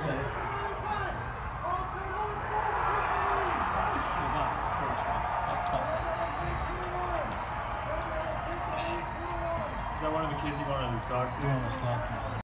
Is that one of the kids you wanted to talk to? You want to slap them.